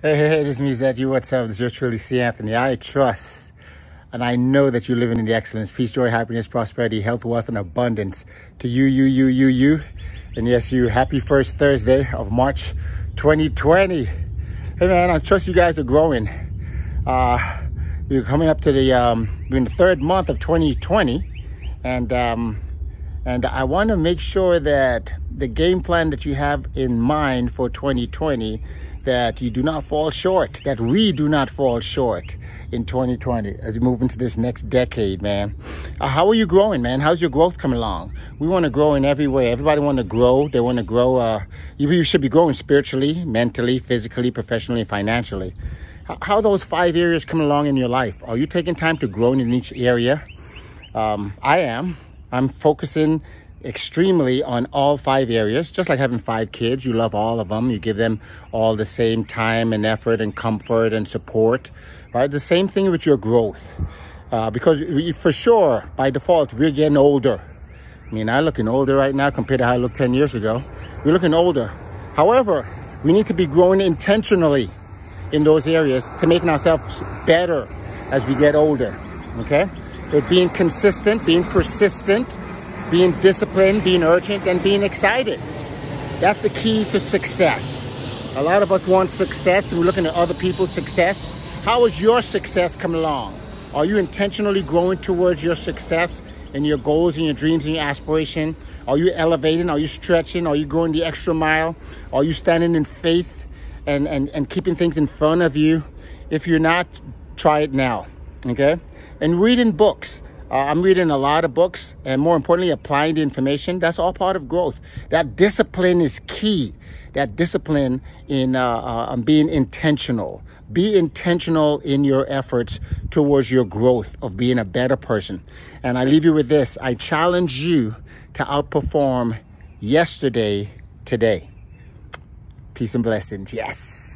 Hey, hey, hey, this is me, Zed. You, what's up? This is yours truly, C. Anthony. I trust and I know that you're living in the excellence, peace, joy, happiness, prosperity, health, wealth, and abundance to you, you, you, you, you. And yes, you. Happy first Thursday of March 2020. Hey, man, I trust you guys are growing. Uh, we're coming up to the, um, we're in the third month of 2020. And, um, and I want to make sure that the game plan that you have in mind for 2020 that you do not fall short, that we do not fall short in 2020 as we move into this next decade, man. Uh, how are you growing, man? How's your growth coming along? We want to grow in every way. Everybody want to grow. They want to grow. Uh, you, you, should be growing spiritually, mentally, physically, professionally, financially. How, those five areas coming along in your life? Are you taking time to grow in each area? Um, I am. I'm focusing extremely on all five areas, just like having five kids. You love all of them. You give them all the same time and effort and comfort and support, right? The same thing with your growth. Uh, because we, for sure, by default, we're getting older. I mean, I'm looking older right now compared to how I looked 10 years ago. We're looking older. However, we need to be growing intentionally in those areas to making ourselves better as we get older, okay? With being consistent, being persistent, being disciplined, being urgent, and being excited. That's the key to success. A lot of us want success and we're looking at other people's success. How is your success coming along? Are you intentionally growing towards your success and your goals and your dreams and your aspiration? Are you elevating? Are you stretching? Are you going the extra mile? Are you standing in faith and, and, and keeping things in front of you? If you're not, try it now, okay? And reading books. Uh, I'm reading a lot of books and more importantly, applying the information. That's all part of growth. That discipline is key. That discipline in uh, uh, being intentional. Be intentional in your efforts towards your growth of being a better person. And I leave you with this. I challenge you to outperform yesterday today. Peace and blessings. Yes.